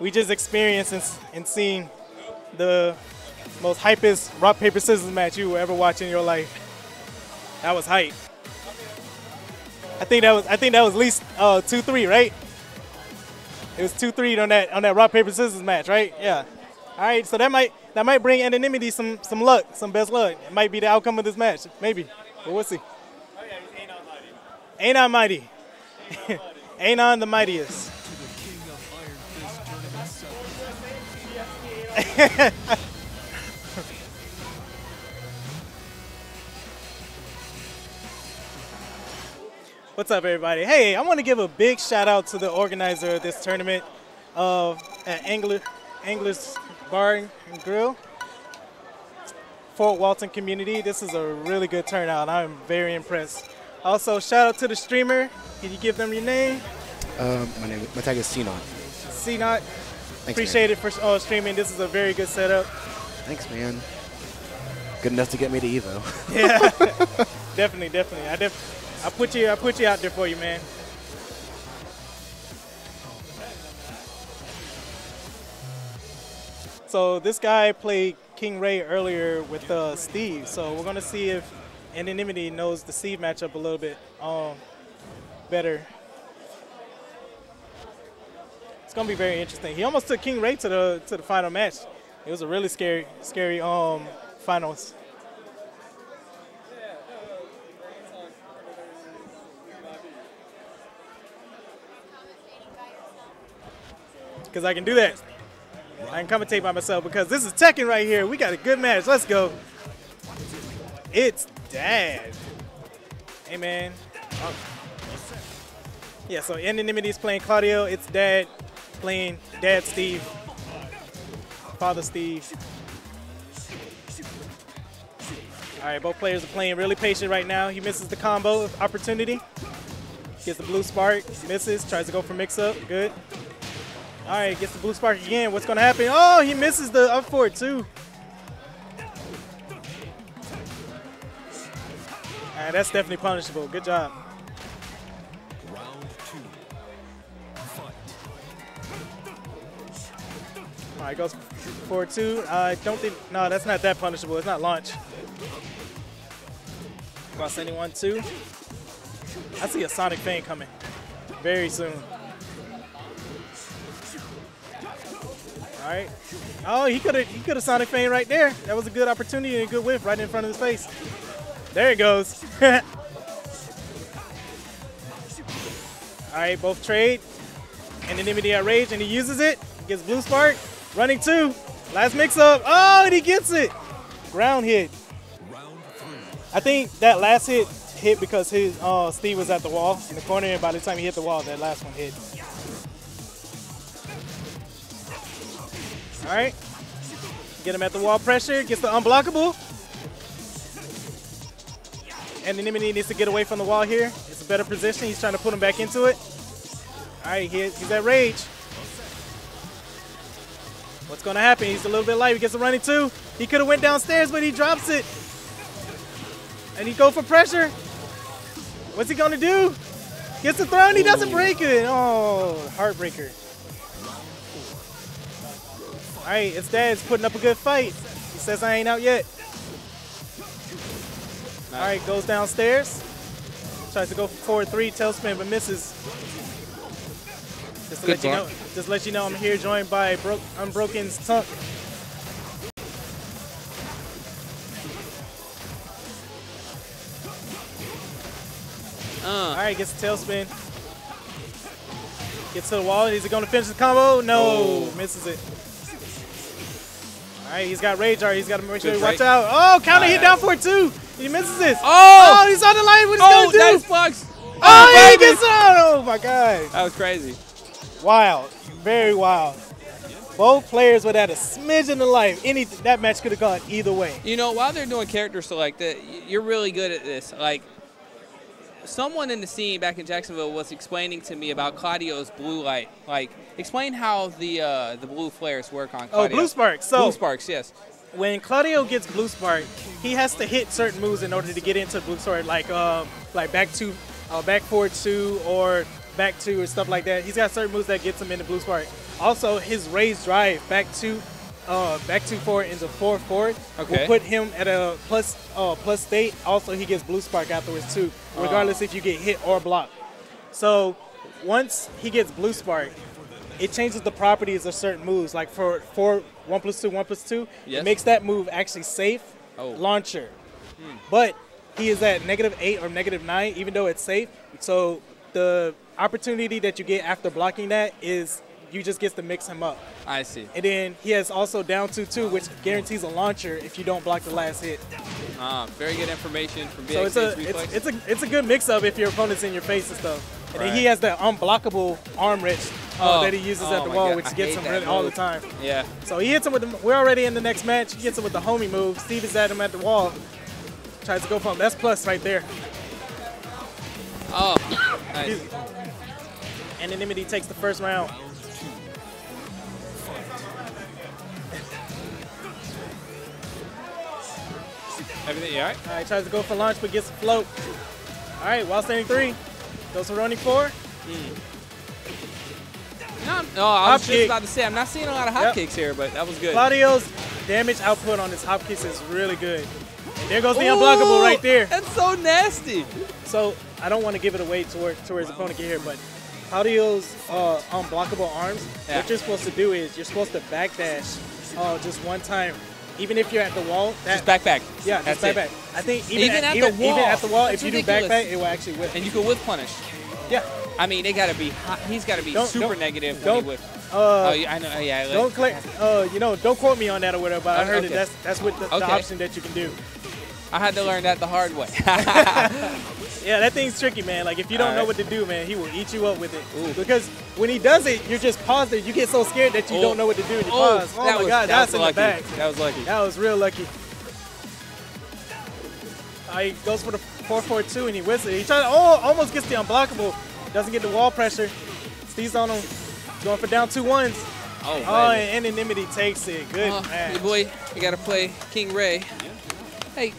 we just experienced and, and seen the most hypest rock paper scissors match you will ever watch in your life. That was hype. I think that was I think that was at least uh, two three, right? It was two three on that on that rock paper scissors match, right? Yeah. All right, so that might that might bring anonymity some some luck, some best luck. It might be the outcome of this match, maybe. But we'll see. Ain't I mighty? Ain't on the mightiest. What's up, everybody? Hey, I want to give a big shout out to the organizer of this tournament of at Angler, Anglers Bar and Grill, Fort Walton community. This is a really good turnout. I'm very impressed. Also, shout out to the streamer. Can you give them your name? Um, my name, my tag is C_Naught. C Not. Appreciate it for uh, streaming. This is a very good setup. Thanks, man. Good enough to get me to Evo. Yeah, definitely, definitely. I def- I put you, I put you out there for you, man. So this guy played King Ray earlier with uh, Steve. So we're gonna see if Anonymity knows the Steve matchup a little bit um, better. It's gonna be very interesting. He almost took King Ray to the to the final match. It was a really scary, scary um, finals. Because I can do that. I can commentate by myself because this is Tekken right here. We got a good match. Let's go. It's Dad. Hey, man. Oh. Yeah, so Anonymity is playing Claudio. It's Dad playing Dad Steve. Father Steve. All right, both players are playing really patient right now. He misses the combo opportunity. Gets the blue spark, misses, tries to go for mix up. Good. All right, gets the blue spark again. What's to happen? Oh, he misses the up for it too. All right, that's definitely punishable. Good job. All right, goes for two. I don't think, no, that's not that punishable. It's not launch. Cross anyone two. I see a Sonic Fang coming very soon. All right. Oh, he could have he could have Sonic Fang right there. That was a good opportunity and a good whiff right in front of his face. There it goes. All right, both trade. Anonymity at rage, and he uses it. Gets blue spark. Running two. Last mix up. Oh, and he gets it. Ground hit. I think that last hit hit because his uh, Steve was at the wall in the corner, and by the time he hit the wall, that last one hit. All right. Get him at the wall pressure. Gets the unblockable. Anonymity needs to get away from the wall here. It's a better position. He's trying to put him back into it. All right, he, he's at rage. What's going to happen? He's a little bit light. He gets a running two. He could have went downstairs, but he drops it. And he go for pressure. What's he going to do? Gets the throw and he doesn't break it. Oh, heartbreaker. All right, it's Dad's putting up a good fight. He says I ain't out yet. All right, goes downstairs. Tries to go for forward three, tailspin, but misses. Just to, Good let you know, just to let you know, I'm here joined by Bro- Unbroken's Tunk. All Uh, right, gets the tailspin. Gets to the wall. Is he going to finish the combo? No, Oh. misses it. All right, he's got rage art. He's got to make sure he watch out. Oh, counter hit down for it too. He misses this. Oh! oh, he's on the line. What he's oh, gonna do? that's Flux. oh, yeah, he gets on. Oh my god. That was crazy. Wild, very wild. Both players were at a smidgen of life. Any that match could have gone either way. You know, while they're doing character select, that you're really good at this. Like, someone in the scene back in Jacksonville was explaining to me about Claudio's blue light. Like, explain how the uh, the blue flares work on Oh, Claudio. blue spark. So blue sparks, yes. when Claudio gets blue spark, he has to hit certain moves in order to get into blue spark, like um, like back two, uh, back forward two, or back two or stuff like that. He's got certain moves that gets him into blue spark. Also, his raised drive back two, uh, back two forward into four forward Okay. will put him at a plus uh, plus state. Also, he gets blue spark afterwards too, regardless if you get hit or blocked. So once he gets blue spark, it changes the properties of certain moves. Like for for one plus two, one plus two, Yes. it makes that move actually safe Oh. launcher. But he is at negative eight or negative nine, even though it's safe. So the opportunity that you get after blocking that is you just get to mix him up. I see. And then he has also down two two, which guarantees a launcher if you don't block the last hit. Ah, very good information from BxA So it's a Reflex. it's, it's a it's a good mix up if your opponent's in your face and stuff. And then he has that unblockable arm wrench uh, Oh. that he uses Oh at the wall, God. which I gets him really all the time. yeah. So he hits him with the. We're already in the next match. He hits him with the homie move. Steve is at him at the wall. Tries to go for him. That's plus right there. Oh, nice. Anonymity takes the first round. Everything, you all right? All right, tries to go for launch, but gets a float. All right, while standing three, goes for running four. Mm. No, I'm- no, oh, I Hop was just kick. about to say, I'm not seeing a lot of hop Yep. kicks here, but that was good. Claudio's damage output on his hop kicks is really good. And there goes the unblockable right there. That's so nasty. So I don't want to give it away to where, to where opponent get here, but Claudio's uh, unblockable arms, Yeah. what you're supposed to do is you're supposed to backdash uh, just one time. Even if you're at the wall, that, Just back back. Yeah, just That's back it. I think even, Even at, at the even, even wall. at the wall, if you ridiculous. do back back, it will actually whiff. And you can whiff punish. Yeah. I mean, they gotta be. hot. He's gotta be Don't- super don't- negative when don't- he whiffs. Uh, oh, yeah, I know. Yeah, like- don't click. Uh, you know, don't quote me on that or whatever. But I Oh, heard okay. that that's that's what the, the option that you can do. I had to learn that the hard way. Yeah, that thing's tricky, man. Like if you don't know Alright. what to do, man, he will eat you up with it. Ooh. Because when he does it, you're just paused there. You get so scared that you Oh. don't know what to do and you oh, pause. Oh that my was, god, that's was in lucky. the bag. That was lucky. That was real lucky. Uh, he goes for the 4-4-2 and he whistles. It. He tries, oh, almost gets the unblockable. Doesn't get the wall pressure. Steve's on him. Going for down two ones. Oh, Oh, man. and anonymity takes it. Good Oh, man. your boy, you gotta play King Ray. Hey,